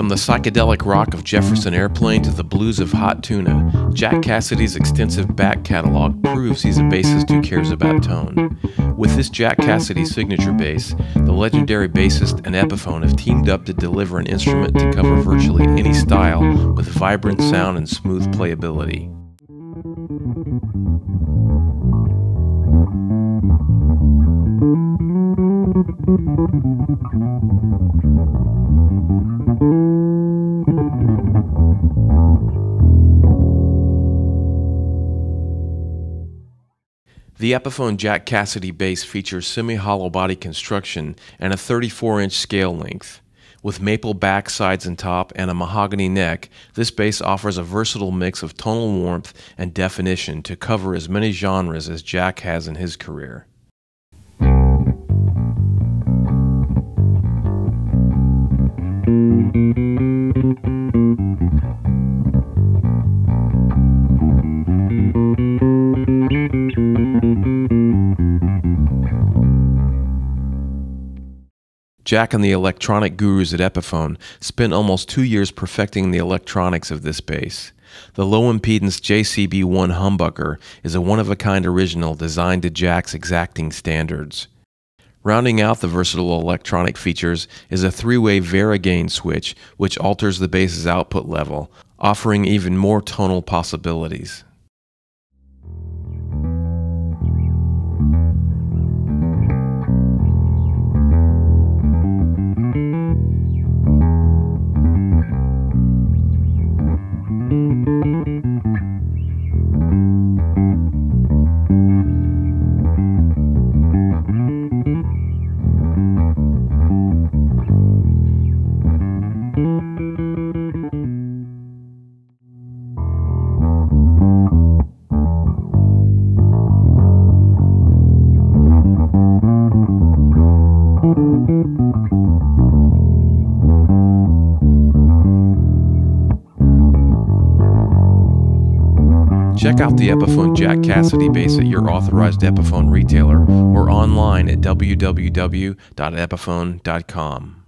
From the psychedelic rock of Jefferson Airplane to the blues of Hot Tuna, Jack Casady's extensive back catalog proves he's a bassist who cares about tone. With this Jack Casady signature bass, the legendary bassist and Epiphone have teamed up to deliver an instrument to cover virtually any style with vibrant sound and smooth playability. The Epiphone Jack Casady bass features semi-hollow body construction and a 34-inch scale length. With maple back, sides, and top, and a mahogany neck, this bass offers a versatile mix of tonal warmth and definition to cover as many genres as Jack has in his career. Jack and the electronic gurus at Epiphone spent almost two years perfecting the electronics of this bass. The low impedance JCB1 humbucker is a one of a kind original designed to Jack's exacting standards. Rounding out the versatile electronic features is a three way Varigain switch, which alters the bass's output level, offering even more tonal possibilities. Check out the Epiphone Jack Casady bass at your authorized Epiphone retailer or online at www.epiphone.com.